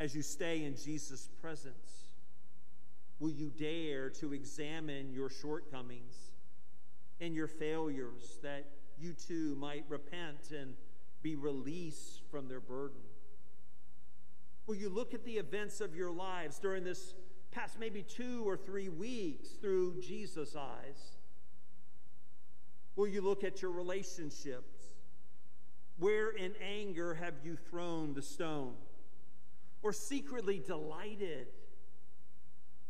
as you stay in Jesus' presence? Will you dare to examine your shortcomings and your failures that you too might repent and be released from their burden? Will you look at the events of your lives during this past maybe two or three weeks through Jesus' eyes? Will you look at your relationships? Where in anger have you thrown the stone? Or secretly delighted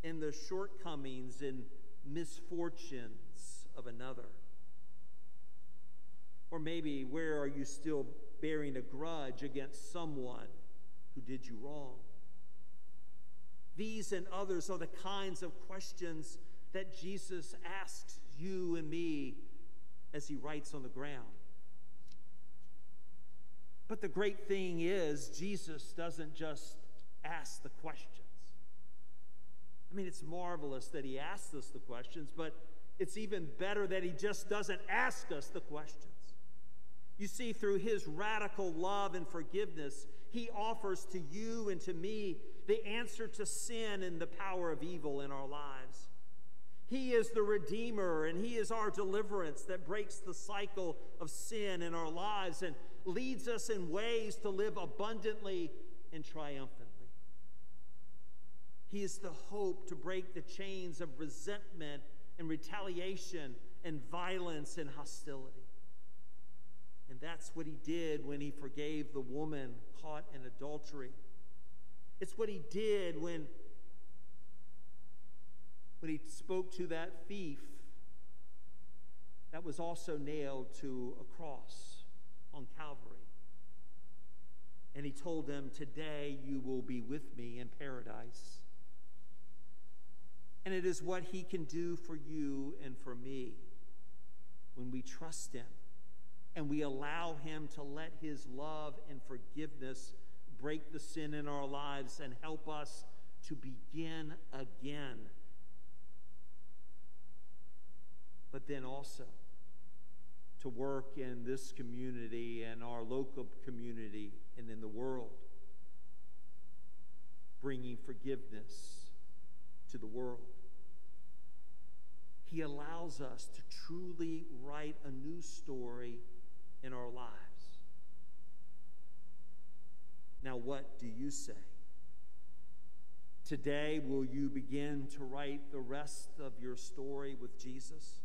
in the shortcomings and misfortunes of another? Or maybe where are you still bearing a grudge against someone who did you wrong? These and others are the kinds of questions that Jesus asks you and me as he writes on the ground. But the great thing is, Jesus doesn't just ask the questions. I mean, it's marvelous that he asks us the questions, but it's even better that he just doesn't ask us the questions. You see, through his radical love and forgiveness, he offers to you and to me the answer to sin and the power of evil in our lives. He is the Redeemer and He is our deliverance that breaks the cycle of sin in our lives and leads us in ways to live abundantly and triumphantly. He is the hope to break the chains of resentment and retaliation and violence and hostility. And that's what he did when he forgave the woman caught in adultery. It's what he did when, when he spoke to that thief that was also nailed to a cross on Calvary. And he told them, Today you will be with me in paradise. And it is what he can do for you and for me when we trust him and we allow him to let his love and forgiveness break the sin in our lives and help us to begin again. But then also to work in this community and our local community and in the world, bringing forgiveness to the world. He allows us to truly write a new story in our lives. Now, what do you say? Today, will you begin to write the rest of your story with Jesus?